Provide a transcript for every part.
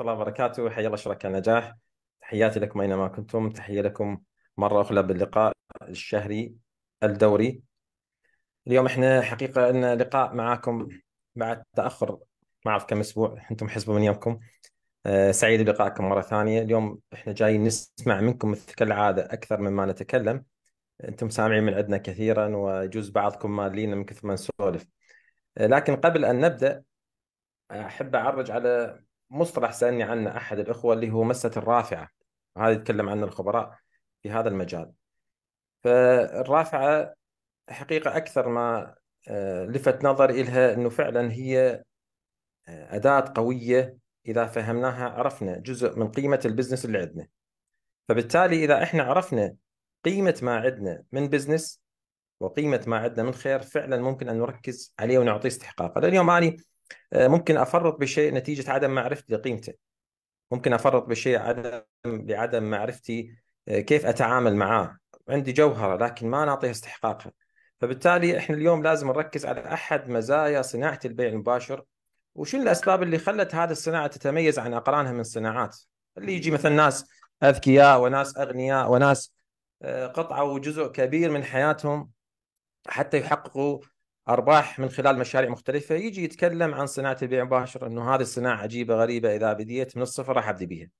الله وبركاته. حيا الله شركاء النجاح. تحياتي لكم أينما كنتم. تحية لكم مرة أخرى باللقاء الشهري الدوري. اليوم إحنا حقيقة أن لقاء معاكم بعد تأخر ما أعرف كم أسبوع. أنتم حسبوا من يومكم. أه سعيد بلقائكم مرة ثانية. اليوم إحنا جايين نسمع منكم مثل كالعادة أكثر مما نتكلم. أنتم سامعين من عندنا كثيرا ويجوز بعضكم مالين من كثر ما نسولف. أه لكن قبل أن نبدأ أحب أعرج على مصطلح سألني عنه أحد الأخوة اللي هو مسة الرافعة هذا يتكلم عنه الخبراء في هذا المجال. فالرافعة حقيقة أكثر ما آه، لفت نظري إلها أنه فعلا هي آه، أداة قوية إذا فهمناها عرفنا جزء من قيمة ال business اللي عندنا. فبالتالي إذا إحنا عرفنا قيمة ما عندنا من business وقيمة ما عندنا من خير فعلا ممكن أن نركز عليه ونعطيه استحقاقه. اليوم أنا ممكن أفرط بشيء نتيجة عدم معرفتي لقيمته. ممكن أفرط بشيء عدم بعدم معرفتي آه، كيف أتعامل معاه. عندي جوهرة لكن ما نعطيها استحقاقها. فبالتالي إحنا اليوم لازم نركز على أحد مزايا صناعة البيع المباشر. وشو الأسباب اللي خلت هذه الصناعة تتميز عن أقرانها من الصناعات اللي يجي مثلا ناس أذكياء وناس أغنياء وناس آه، قطعوا جزء كبير من حياتهم حتى يحققوا أرباح من خلال مشاريع مختلفة يجي يتكلم عن صناعة البيع المباشر إنه هذه الصناعة عجيبة غريبة إذا بديت من الصفر راح أبدي بيها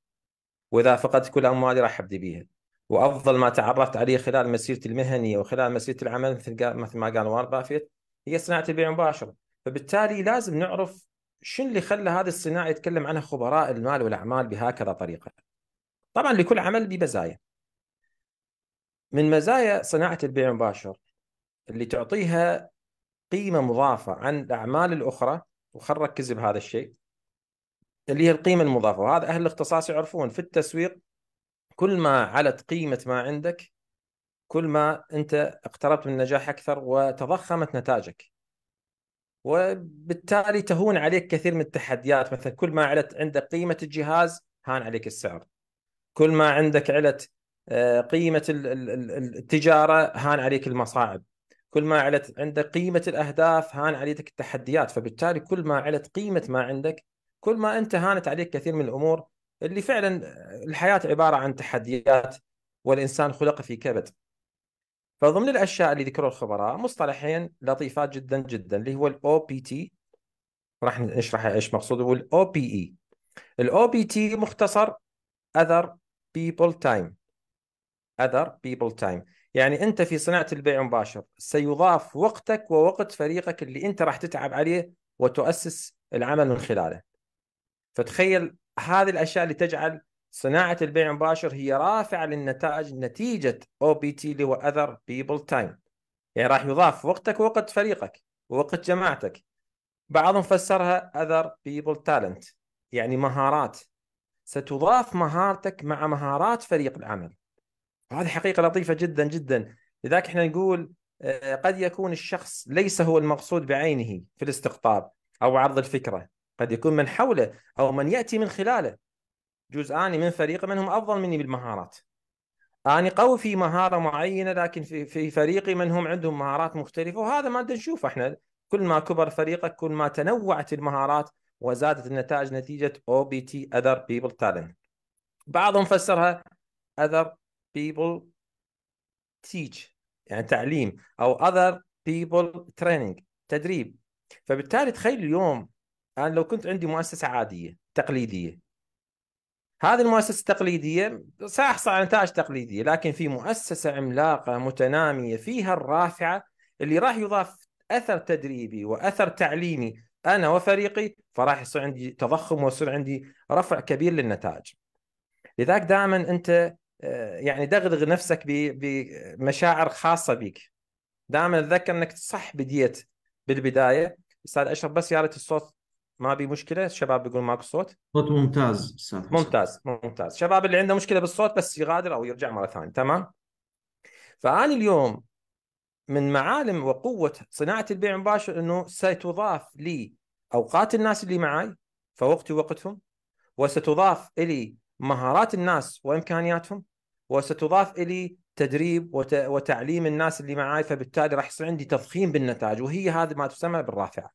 وإذا فقدت كل أموالي راح أبدي بيها وأفضل ما تعرفت عليه خلال مسيرتي المهنية وخلال مسيرتي العمل مثل مثل ما قال وارن بافيت هي صناعة البيع المباشر فبالتالي لازم نعرف شو اللي خلى هذه الصناعة يتكلم عنها خبراء المال والأعمال بهكذا طريقة. طبعا لكل عمل بمزايا. من مزايا صناعة البيع المباشر اللي تعطيها قيمة مضافة عن الأعمال الأخرى وخل نركز بهذا الشيء اللي هي القيمة المضافة وهذا أهل الاختصاص يعرفون في التسويق كل ما علت قيمة ما عندك كل ما أنت اقتربت من النجاح أكثر وتضخمت نتائجك وبالتالي تهون عليك كثير من التحديات مثلا كل ما علت عندك قيمة الجهاز هان عليك السعر كل ما عندك علت آه، قيمة التجارة هان عليك المصاعب. كل ما علت عندك قيمة الأهداف هان عليك التحديات فبالتالي كل ما علت قيمة ما عندك كل ما أنت هانت عليك كثير من الأمور اللي فعلا الحياة عبارة عن تحديات والإنسان خلق في كبد. فضمن الأشياء اللي ذكروا الخبراء مصطلحين لطيفات جدا جدا اللي هو ال OPT راح نشرح إيش مقصود هو ال OPE ال OPT مختصر other people time. Other people time. يعني أنت في صناعة البيع المباشر سيضاف وقتك ووقت فريقك اللي أنت راح تتعب عليه وتؤسس العمل من خلاله. فتخيل هذه الأشياء اللي تجعل صناعة البيع المباشر هي رافعه للنتائج نتيجة OPT اللي هو other people time يعني راح يضاف وقتك ووقت فريقك ووقت جماعتك. بعضهم فسرها other people talent يعني مهارات. ستضاف مهارتك مع مهارات فريق العمل. وهذه حقيقة لطيفة جدا جدا. لذلك إحنا نقول آه، قد يكون الشخص ليس هو المقصود بعينه في الاستقطاب أو عرض الفكرة. قد يكون من حوله أو من يأتي من خلاله. جزءان من فريقه منهم أفضل مني بالمهارات. أنا قوي في مهارة معينة لكن في في فريقي من هم عندهم مهارات مختلفة. وهذا ما نشوفه إحنا. كل ما كبر فريقك كل ما تنوعت المهارات وزادت النتائج نتيجة OBT Other People Talent. بعضهم فسرها Other people teach يعني تعليم أو other people training تدريب. فبالتالي تخيل اليوم أنا لو كنت عندي مؤسسة عادية تقليدية. هذه المؤسسة التقليدية ساحصل على نتائج تقليديه لكن في مؤسسة عملاقة متنامية فيها الرافعة اللي راح يضاف أثر تدريبي وأثر تعليمي أنا وفريقي فراح يصير عندي تضخم ويصير عندي رفع كبير للنتائج. لذلك دائما أنت يعني دغدغ نفسك بمشاعر خاصة بك دائما أتذكر إنك صح بديت بالبداية. أستاذ أشرف بس يا ريت الصوت ما بي مشكلة. الشباب بيقول ماكو صوت. صوت ممتاز أستاذ ممتاز ممتاز. شباب اللي عنده مشكلة بالصوت بس يغادر أو يرجع مرة ثانية تمام؟ فأنا اليوم من معالم وقوة صناعة البيع المباشر إنه ستضاف لي أوقات الناس اللي معي فوقتي وقتهم وستضاف لي مهارات الناس وإمكانياتهم وستضاف إلي تدريب وتعليم الناس اللي معاي فبالتالي راح يصير عندي تضخيم بالنتائج وهي هذه ما تسمى بالرافعة.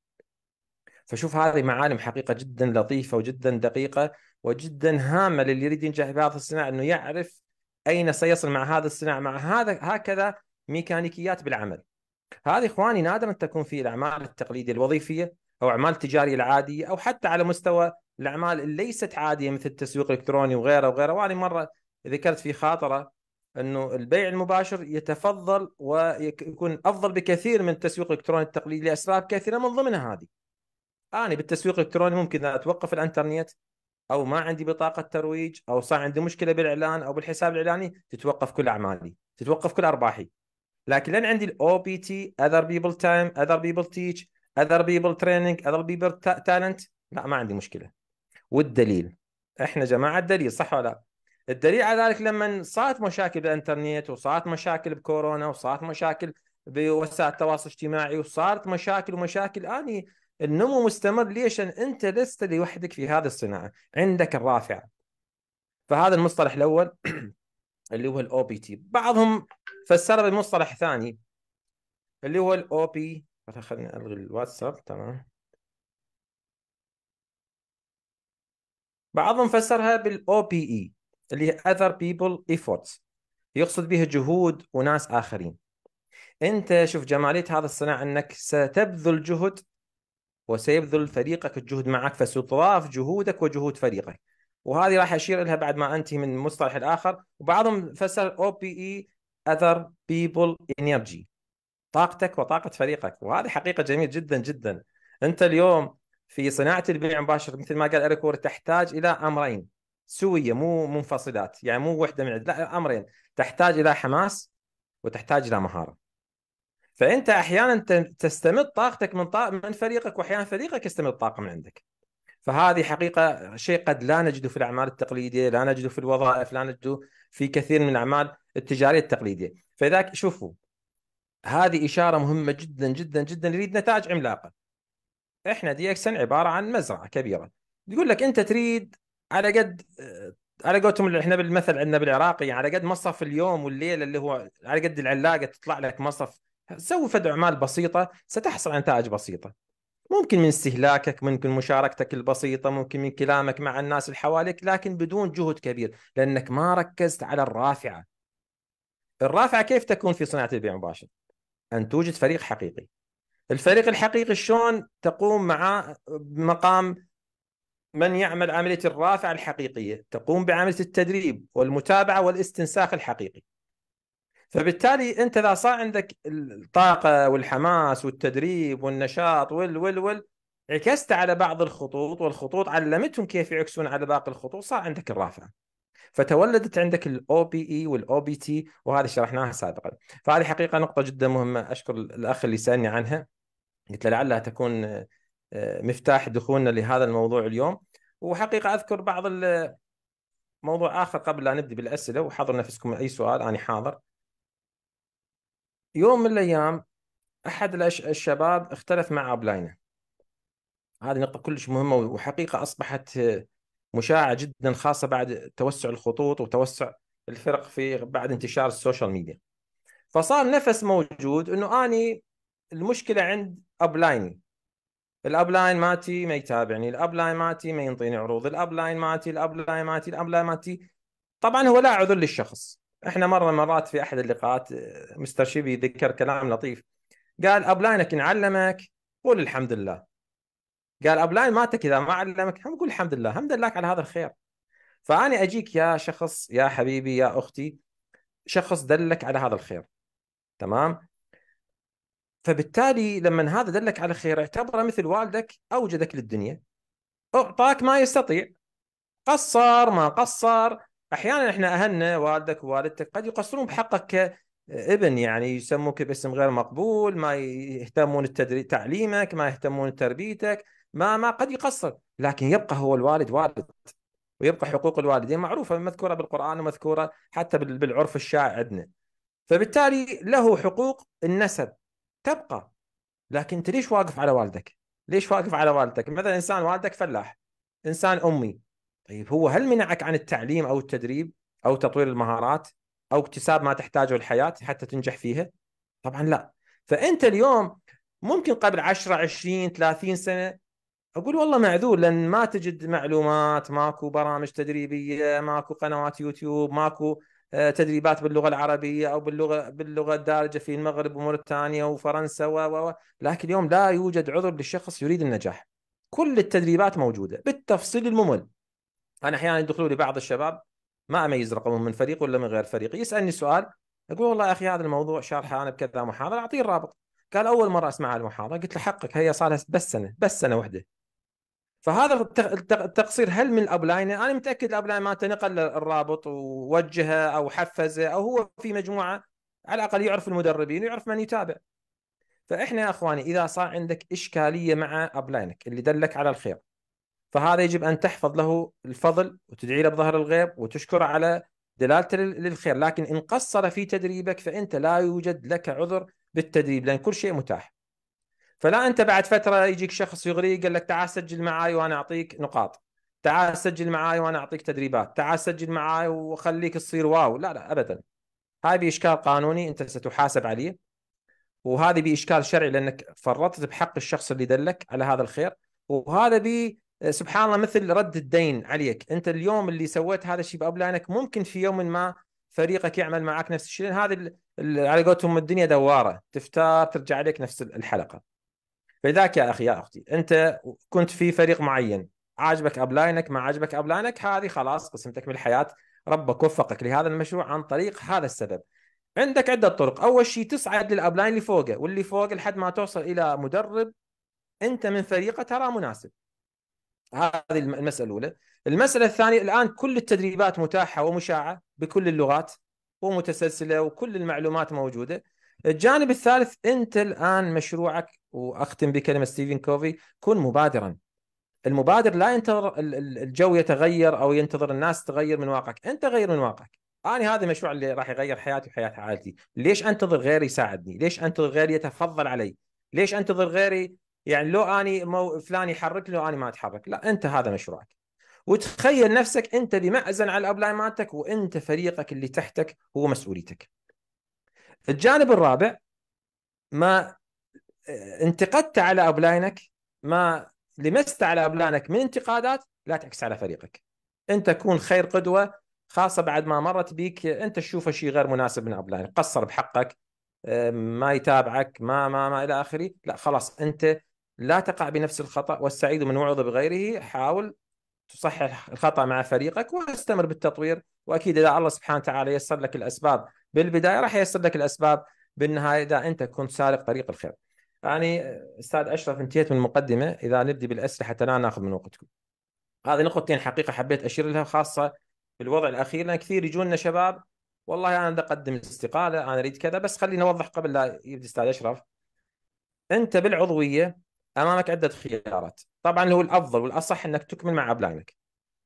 فشوف هذه معالم حقيقة جدا لطيفة وجدا دقيقة وجدا هامة للي يريد ينجح في هذا الصناعة إنه يعرف أين سيصل مع هذا الصناعة مع هذا هكذا ميكانيكيات بالعمل. هذه إخواني نادرا تكون في الأعمال التقليدية الوظيفية أو أعمال التجارية العادية أو حتى على مستوى الأعمال اللي ليست عادية مثل التسويق الإلكتروني وغيره وغيره وأنا مرة ذكرت في خاطره انه البيع المباشر يتفضل ويكون افضل بكثير من التسويق الإلكتروني التقليدي لأسباب كثيرة من ضمنها هذه. أنا بالتسويق الإلكتروني ممكن أتوقف الإنترنت أو ما عندي بطاقة ترويج أو صار عندي مشكلة بالإعلان أو بالحساب الإعلاني تتوقف كل أعمالي، تتوقف كل أرباحي. لكن لأن عندي ال OPT other people time other people teach other people training other people talent لا ما عندي مشكلة. والدليل إحنا جماعة الدليل صح ولا لا؟ الدليل على ذلك لما صارت مشاكل بالإنترنت وصارت مشاكل بكورونا وصارت مشاكل بوسائل التواصل الاجتماعي وصارت مشاكل ومشاكل آني النمو مستمر. ليش؟ أنت لست لوحدك في هذه الصناعة عندك الرافعه فهذا المصطلح الأول اللي هو ال OPT بعضهم فسر بمصطلح ثاني اللي هو ال OP خليني ألغي الواتساب تمام. بعضهم فسرها بال OPE اللي هي other people efforts. يقصد بها جهود وناس آخرين. أنت شوف جمالية هذا الصناعة أنك ستبذل جهد وسيبذل فريقك الجهد معك فستضاف جهودك وجهود فريقك. وهذه راح أشير لها بعد ما أنتهي من المصطلح الآخر. وبعضهم فسر OPE other people energy. طاقتك وطاقة فريقك. وهذه حقيقة جميل جدا جدا. أنت اليوم في صناعة البيع المباشر مثل ما قال أريكور تحتاج إلى أمرين. سوية مو منفصلات يعني مو وحدة من لا أمرين تحتاج إلى حماس وتحتاج إلى مهارة. فأنت أحيانا تستمد طاقتك من طاق من فريقك وأحيانا فريقك يستمد طاقه من عندك. فهذه حقيقة شيء قد لا نجده في الأعمال التقليدية لا نجده في الوظائف لا نجده في كثير من الأعمال التجارية التقليدية. فذاك شوفوا هذه إشارة مهمة جدا جدا جدا نريد نتائج عملاقة. إحنا دي اكسن عبارة عن مزرعة كبيرة. يقول لك أنت تريد على قد على قولتهم إحنا بالمثل عندنا بالعراقي على قد مصرف اليوم والليلة اللي هو على قد العلاقة تطلع لك مصرف سوي فد أعمال بسيطة ستحصل على نتائج بسيطة. ممكن من استهلاكك ممكن مشاركتك البسيطة ممكن من كلامك مع الناس اللي حواليك لكن بدون جهد كبير لأنك ما ركزت على الرافعة. الرافعة كيف تكون في صناعة البيع المباشر أن توجد فريق حقيقي. الفريق الحقيقي شلون تقوم مع مقام من يعمل عملية الرافعة الحقيقية تقوم بعملية التدريب والمتابعة والاستنساخ الحقيقي. فبالتالي أنت إذا صار عندك الطاقة والحماس والتدريب والنشاط وال وال وال عكست على بعض الخطوط والخطوط علمتهم كيف يعكسون على باقي الخطوط صار عندك الرافعة فتولدت عندك ال OPE وال OPT وهذه شرحناها سابقا. فهذه حقيقة نقطة جدا مهمة أشكر الأخ اللي سألني عنها. قلت له لعلها تكون مفتاح دخولنا لهذا الموضوع اليوم. وحقيقة أذكر بعض موضوع آخر قبل لا نبدأ بالأسئلة وحضر نفسكم أي سؤال أنا حاضر. يوم من الأيام أحد الشباب اختلف مع upline ه هذه نقطة كلش مهمة وحقيقة أصبحت مشاعة جدا خاصة بعد توسع الخطوط وتوسع الفرق في بعد انتشار ال social media. فصار نفس موجود إنه أني المشكلة عند upline ي ال upline ماتي ما يتابعني. ال upline ماتي ما ينطيني عروض. ال upline ماتي ال upline ماتي ال upline ماتي. طبعا هو لا عذر للشخص. إحنا مرة مرات في أحد اللقاءات آه، مستر شيبي ذكر كلام لطيف. قال upline ك ان علمك. قول الحمد لله. قال ابلاين ماتك إذا ما علمك. هم قول الحمد لله. الحمد لله على هذا الخير. فاني أجيك يا شخص يا حبيبي يا أختي. شخص دلك على هذا الخير. تمام؟ فبالتالي لما هذا دلك على خير اعتبره مثل والدك أوجدك للدنيا. أعطاك ما يستطيع. قصر ما قصر. أحيانا إحنا أهلنا والدك ووالدتك قد يقصرون بحقك كابن يعني يسموك باسم غير مقبول ما يهتمون. تعليمك ما يهتمون تربيتك ما ما قد يقصر. لكن يبقى هو الوالد والد ويبقى حقوق الوالدين معروفة مذكورة بالقرآن ومذكورة حتى بالعرف الشائع عندنا. فبالتالي له حقوق النسب. تبقى لكن انت ليش واقف على والدك؟ ليش واقف على والدك؟ مثلا إنسان والدك فلاح إنسان أمي طيب هو هل منعك عن التعليم أو التدريب أو تطوير المهارات أو اكتساب ما تحتاجه الحياة حتى تنجح فيها؟ طبعا لا فأنت اليوم ممكن قبل 10 20 30 سنة أقول والله معذور لأن ما تجد معلومات ماكو برامج تدريبية ماكو قنوات يوتيوب ماكو تدريبات باللغة العربية أو باللغة باللغة الدارجة في المغرب وموريتانيا وفرنسا و لكن اليوم لا يوجد عذر للشخص يريد النجاح. كل التدريبات موجودة بالتفصيل الممل. أنا أحيانا يدخلوا لي بعض الشباب ما أميز رقمهم من فريق ولا من غير فريق يسألني سؤال أقول والله يا أخي هذا الموضوع شارحه أنا بكذا محاضرة أعطيه الرابط. قال أول مرة أسمع المحاضرة قلت له حقك هي صار بس سنة بس سنة واحدة فهذا التقصير هل من ال upline أنا متأكد ال upline ما نقل الرابط ووجهه أو حفزه أو هو في مجموعة على الأقل يعرف المدربين ويعرف من يتابع. فإحنا يا أخواني إذا صار عندك إشكالية مع upline ك اللي دلك على الخير فهذا يجب أن تحفظ له الفضل وتدعي له بظهر الغيب وتشكره على دلالته للخير. لكن إن قصر في تدريبك فأنت لا يوجد لك عذر بالتدريب لأن كل شيء متاح. فلا أنت بعد فترة يجيك شخص يغريك قال لك تعال سجل معاي وأنا أعطيك نقاط. تعال سجل معاي وأنا أعطيك تدريبات. تعال سجل معاي وخليك تصير واو. لا لا ابدا. هاي بإشكال قانوني أنت ستحاسب عليه. وهذه بإشكال شرعي لأنك فرطت بحق الشخص اللي دلك على هذا الخير. وهذا بي سبحان الله مثل رد الدين عليك. أنت اليوم اللي سويت هذا الشيء ب upline ك ممكن في يوم ما فريقك يعمل معك نفس الشيء. هذه على قولتهم الدنيا دوارة. تفتار ترجع عليك نفس الحلقة. فلذلك يا أخي يا أختي أنت كنت في فريق معين عاجبك upline ك ما عاجبك upline ك هذه خلاص قسمتك من الحياة ربك وفقك لهذا المشروع عن طريق هذا السبب. عندك عدة طرق أول شيء تصعد لل upline اللي فوقه واللي فوق لحد ما توصل إلى مدرب أنت من فريقه ترى مناسب. هذه المسألة الأولى. المسألة الثانية الآن كل التدريبات متاحة ومشاعة بكل اللغات ومتسلسلة وكل المعلومات موجودة. الجانب الثالث انت الان مشروعك وأختم بكلمه ستيفن كوفي كن مبادرا. المبادر لا ينتظر الجو يتغير أو ينتظر الناس تغير من واقعك. أنت غير من واقعك. أنا هذا المشروع اللي راح يغير حياتي وحياة عائلتي. ليش أنتظر غيري يساعدني؟ ليش أنتظر غيري يتفضل علي؟ ليش أنتظر غيري؟ يعني لو أني مو فلان يحرك لو أني ما أتحرك. لا أنت هذا مشروعك. وتخيل نفسك أنت بمعزل عن ال upline مالتك وأنت فريقك اللي تحتك هو مسؤوليتك. الجانب الرابع ما انتقدت على upline ك ما لمست على upline ك من انتقادات لا تعكس على فريقك. أنت كون خير قدوة خاصة بعد ما مرت بيك أنت تشوفه شيء غير مناسب من upline ك. قصر بحقك ما يتابعك ما ما ما إلى آخره. لا خلاص أنت لا تقع بنفس الخطأ والسعيد من وعظ بغيره. حاول تصحح الخطأ مع فريقك واستمر بالتطوير. وأكيد إذا الله سبحانه وتعالى يسر لك الأسباب بالبداية راح ييسر لك الأسباب بالنهاية إذا أنت كنت سالك طريق الخير. يعني أستاذ أشرف انتهيت من المقدمة إذا نبدي بالاسئله حتى لا ناخذ من وقتكم. هذه نقطتين حقيقة حبيت أشير لها خاصة في الوضع الأخير لأن كثير يجونا شباب والله أنا بدي اقدم استقاله أنا أريد كذا بس خليني أوضح قبل لا يبدي أستاذ أشرف. أنت بالعضوية أمامك عدة خيارات، طبعا هو الأفضل والأصح إنك تكمل مع upline ك.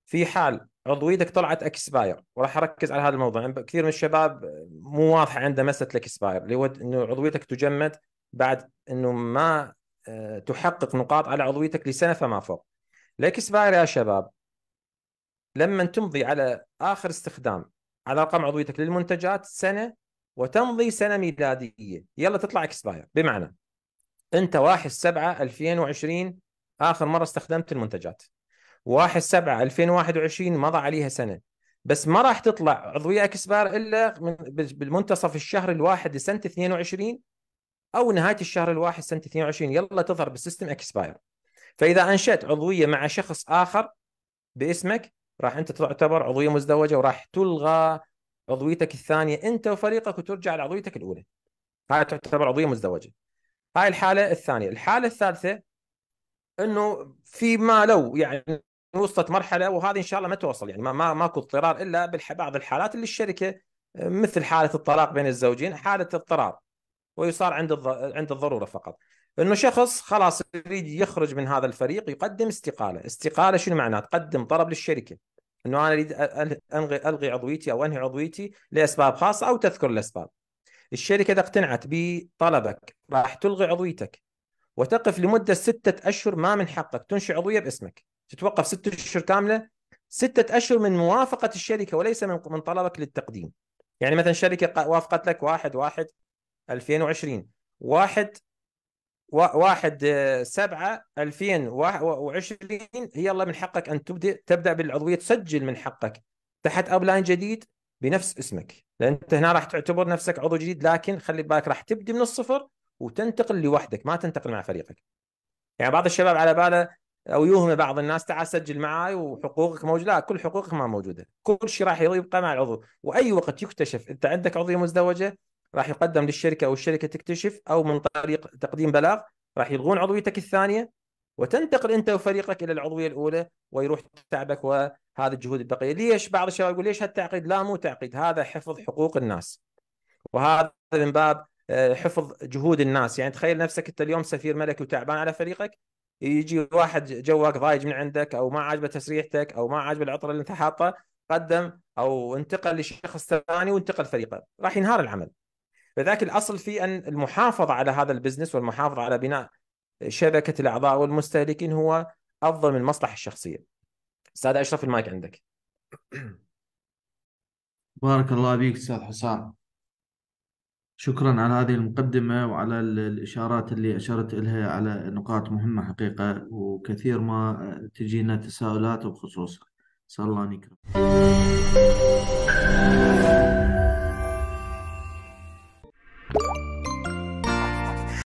في حال عضويتك طلعت expire وراح أركز على هذا الموضوع. يعني كثير من الشباب مو واضحه عنده مسألة ال expire اللي هو إنه عضويتك تجمد بعد إنه ما آه، تحقق نقاط على عضويتك لسنة فما فوق. ال expire يا شباب لما تمضي على آخر استخدام على رقم عضويتك للمنتجات سنة وتمضي سنة ميلادية يلا تطلع expire بمعنى أنت 1 7 2020 آخر مرة استخدمت المنتجات. 1 7 2021 مضى عليها سنة. بس ما راح تطلع عضويه expire إلا من بالمنتصف الشهر الواحد لسنة 22 أو نهاية الشهر الواحد سنة 22 يلا تظهر بال system expire فإذا أنشأت عضوية مع شخص آخر باسمك راح أنت تعتبر عضوية مزدوجة وراح تلغى عضويتك الثانية أنت وفريقك وترجع لعضويتك الأولى. هاي تعتبر عضوية مزدوجة. هاي الحالة الثانية. الحالة الثالثة إنه في ما لو يعني وصلت مرحلة وهذه إن شاء الله ما توصل يعني ما ما ماكو اضطرار إلا ببعض الحالات اللي الشركة مثل حالة الطلاق بين الزوجين حالة اضطرار ويصار عند عند الضرورة فقط. إنه شخص خلاص يريد يخرج من هذا الفريق يقدم استقالة. استقالة شنو معناه تقدم طلب للشركة. إنه أنا أريد الغي ألغي عضويتي أو أنهي عضويتي لأسباب خاصة أو تذكر الأسباب. الشركة إذا اقتنعت بطلبك راح تلغي عضويتك وتقف لمدة ستة أشهر ما من حقك تنشئ عضوية باسمك. تتوقف ستة أشهر كاملة ستة أشهر من موافقة الشركة وليس من من طلبك للتقديم. يعني مثلا شركة وافقت لك واحد واحد 2020 واحد 1 7 2020 يلا من حقك أن تبدأ تبدأ بالعضوية تسجل من حقك تحت أبلاين جديد بنفس اسمك. لأن أنت هنا راح تعتبر نفسك عضو جديد لكن خلي بالك راح تبدي من الصفر وتنتقل لوحدك ما تنتقل مع فريقك. يعني بعض الشباب على باله أو يوهم بعض الناس تعال سجل معي وحقوقك موجودة. لا كل حقوقك ما موجودة. كل شيء راح يبقى مع العضو. وأي وقت يكتشف أنت عندك عضويه مزدوجة راح يقدم للشركة أو الشركة تكتشف أو من طريق تقديم بلاغ راح يلغون عضويتك الثانية وتنتقل أنت وفريقك إلى العضوية الأولى ويروح تعبك وهذه الجهود البقية، ليش؟ بعض الشباب يقول ليش هالتعقيد؟ لا مو تعقيد هذا حفظ حقوق الناس. وهذا من باب آه، حفظ جهود الناس، يعني تخيل نفسك أنت اليوم سفير ملكي وتعبان على فريقك يجي واحد جواك ضايج من عندك أو ما عاجبه تسريحتك أو ما عاجبه العطر اللي أنت حاطه قدم أو انتقل لشخص ثاني وانتقل فريقه راح ينهار العمل فذاك الأصل في أن المحافظة على هذا البزنس والمحافظة على بناء شبكة الأعضاء والمستهلكين هو أفضل من المصلحه الشخصية. أستاذ أشرف المايك عندك. بارك الله بك أستاذ حسام. شكرا على هذه المقدمة وعلى الإشارات اللي أشرت إلها على نقاط مهمة حقيقة وكثير ما تجينا تساؤلات وخصوصا. صلى الله عليه وسلم.